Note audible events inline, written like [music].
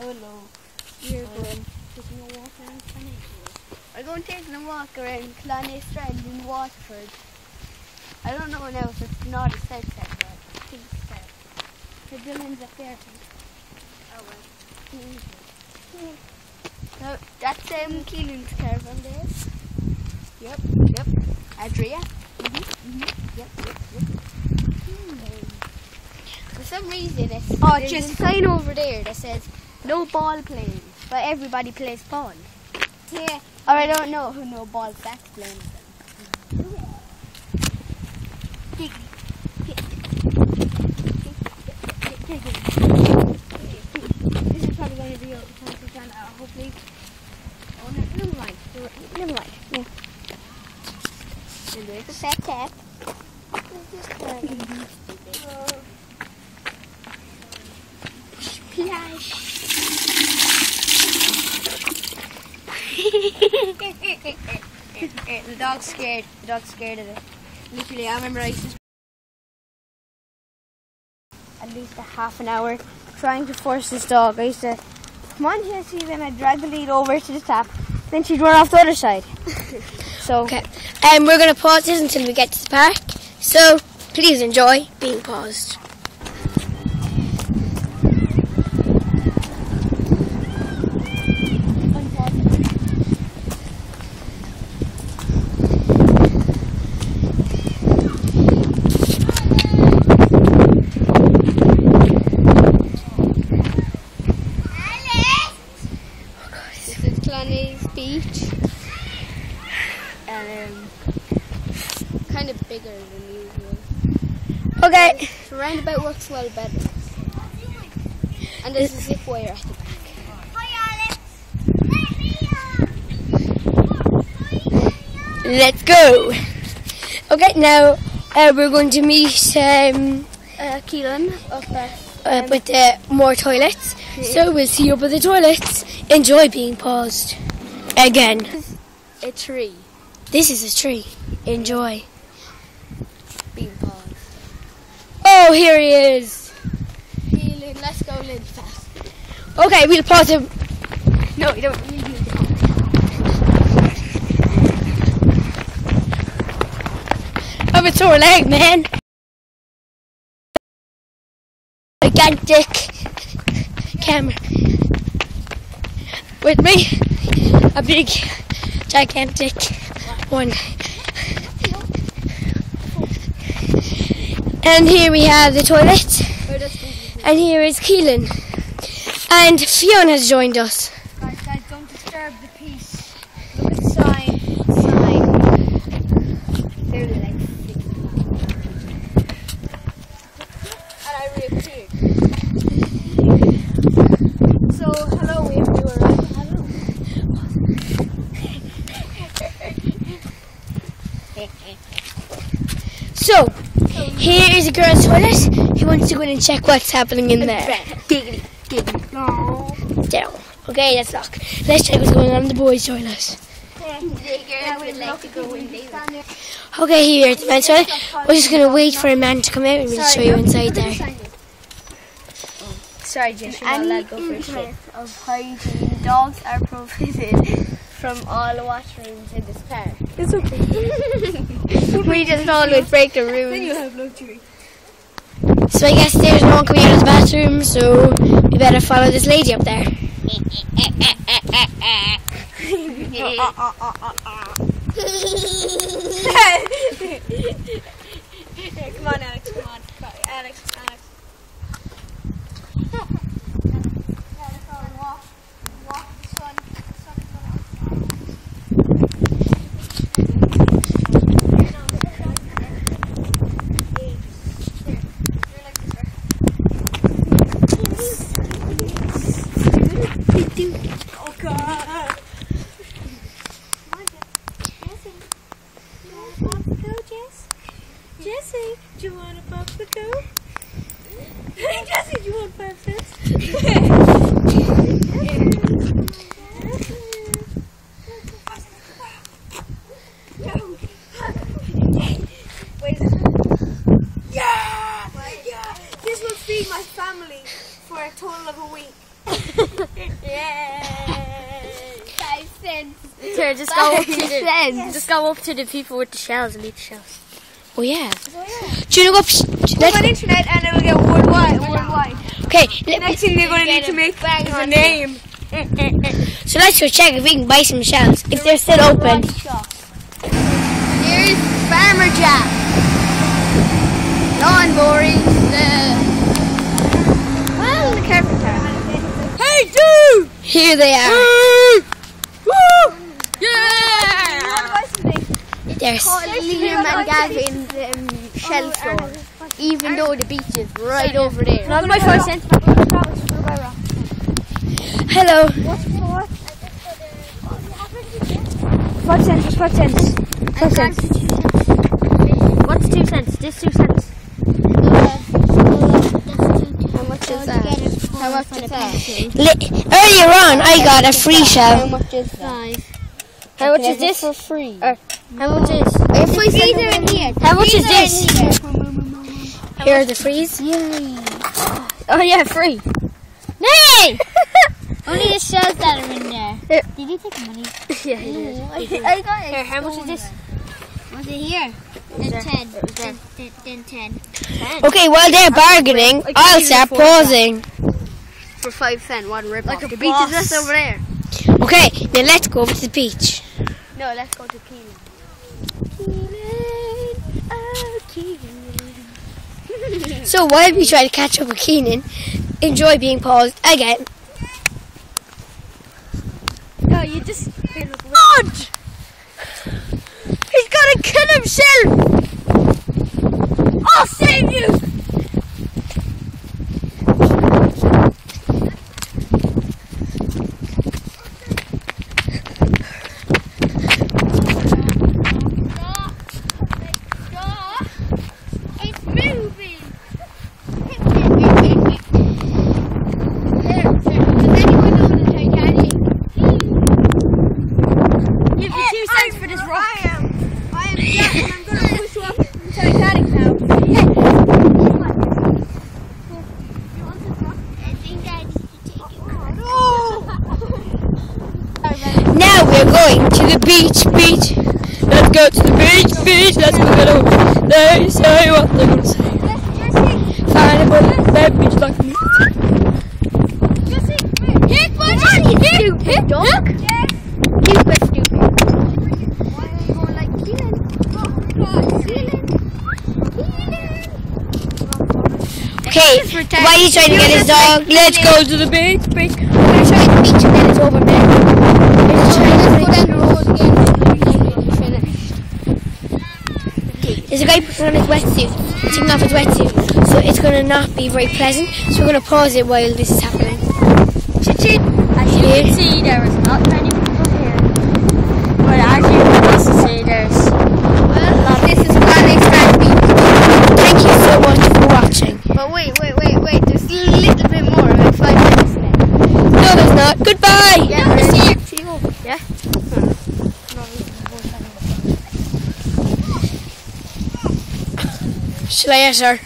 Oh no. You're going taking a walk around Connecticut. I'm going taking a walk around Strand in Waterford. I don't know now if it's not a south side, but I think it's south. The building's up there. Oh well. No, that's um, Keelan's caravan there. Yep, yep. Adria. Mhm, mhm. Yep, yep, yep. For some reason, it's Oh, just- a sign over there that says no ball playing, but everybody plays ball. Yeah. Or I don't know who no ball back playing. This is probably going to be a time to find out. Hopefully. Oh, no, never mind. Never mind. Yeah. And there's a fat tap. [laughs] Splash. The dog's scared. The dog's scared of it. Literally, I remember I used to at least a half an hour trying to force this dog. I used to come on here, see, then I'd drag the lead over to the tap. Then she'd run off the other side. [laughs] so, Okay. Um, we're going to pause this until we get to the park. So please enjoy being paused. Bigger than usual. Okay. The roundabout works a well better. And there's a zip wire at the back. Let's go. Okay, now uh, we're going to meet um, Uh, Keelan up there. uh, with uh, more toilets. So we'll see you up at the toilets. Enjoy being paused. Again. A tree This is a tree. Enjoy. being paused. Oh, here he is. Let's go little fast. Okay, we'll pause him. No, you don't. You need to I have a sore leg, man. Gigantic camera. With me, a big, gigantic one. And here we have the toilet. Oh, Thinking. And here is Keelan. And Fiona has joined us. Guys, guys, don't disturb the peace. Look at the sign. Sign. They're like six And I reappeared. So, hello, if you were right. Hello. So, here is a girl's toilet. He wants to go in and check what's happening in there. Giggity, giggity. Down. Okay, that's locked. Let's check what's going on in the boys' toilet. Girls would like to go in there. Okay, here at the men's toilet. We're just gonna wait for a man to come out and we'll show you inside there. Sorry, Jess, you're not Any allowed to go for a shit. interest of hygiene, dogs are prohibited [laughs] from all the washrooms in this park. It's okay. [laughs] we just always break the rules. then you have luxury. So I guess there's no one coming out of the bathroom, so we better follow this lady up there. Here, [laughs] come on, Alex. Come on, Come on, Alex. Jesse, do you want a popsicle? Hey, Jesse, do you want five cents? Wait. Yeah! Yeah! This will feed my family for a total of a week. Five cents. Here, just go [laughs] up to the, cents. just go up to the people with the shells and eat the shells. Oh yeah. Do you know what? Let's on internet and it will get worldwide. worldwide. Okay, me, Next thing they're going to need to make is a name. so let's go check if we can buy some shells. If they're still open. Here's Farmer Jack. Lawn boring. Well, the carpenter. Hey, dude! Here they are. Yeah! There's Liam and Gavin's um, shell store. Even though the beach is right over there. Not my five cents. hello. Five cents, just five cents. Five cents. What's two cents? This two cents. How much is that? How much is that? Li- earlier on, I got a free How shell. much is five? How much is this? For free. How much is? If we see are in here. How much is this? in here. Here are the frees. Yay. Oh yeah, free. Nay! [laughs] Only the shells that are in there. Here. Did you take the money? [laughs] Yeah, he did. I got it. Here, how much is this? Was it here? Then ten. Then, then, then ten. Okay, while they're bargaining, I'll start pausing. For five cent, one rip Like off. a The beach boss. is just over there. Okay, then let's go over to the beach. No, let's go to Keelan. [laughs] So while we try to catch up with Keenan, enjoy being paused again. No, you just. God! He's gonna kill himself! I'll save you! It's moving. Give me two cents for this rock. I am. I am Jack and I'm gonna push you up the Titanic now. Now we're going to the beach, beach. Let's go to the beach, beach. Let's go to They say what they're gonna say. Find a bullet, that beach like me. Hit what? Hit, hit, dog. Stupid, stupid. Okay, why are you trying to get his dog? Let's go to the beach, beach. We're gonna try the beach and then it's over there. Let's try There's a guy putting on his wetsuit, taking off his wetsuit, so it's going to not be very pleasant. So we're going to pause it while this is happening. Chit-chit. As you can see, there is not many people here. But as you can also see, there's well, This is Planet Beach. Thank you so much for watching. But wait, wait, wait, wait. There's a little bit more. Like five minutes left. No, there's not. Goodbye. Yeah, I'll see you. See you over. Yeah. Her?